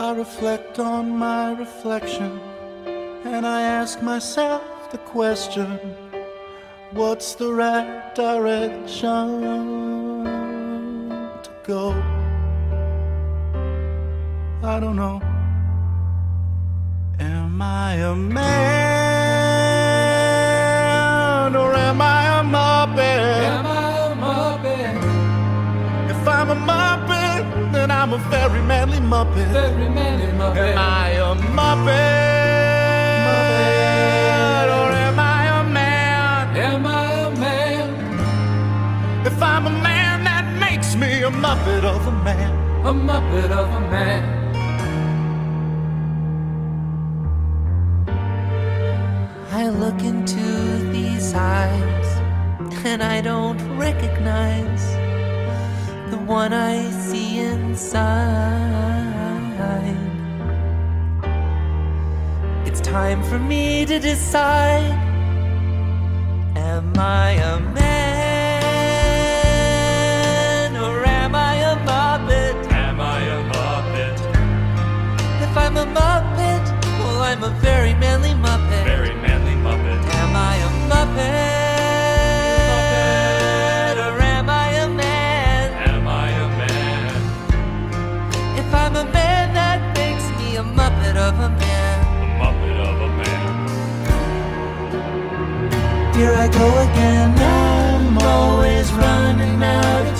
I reflect on my reflection and I ask myself the question what's the right direction to go? I don't know. Am I a man muppet. Very manly muppet. Am I a muppet? Or am I a man? Am I a man? If I'm a man, that makes me a muppet of a man. A muppet of a man. I look into these eyes and I don't recognize the one I see inside. It's time for me to decide Am I a man of a man. A muppet of a man. Here I go again. I'm always running out of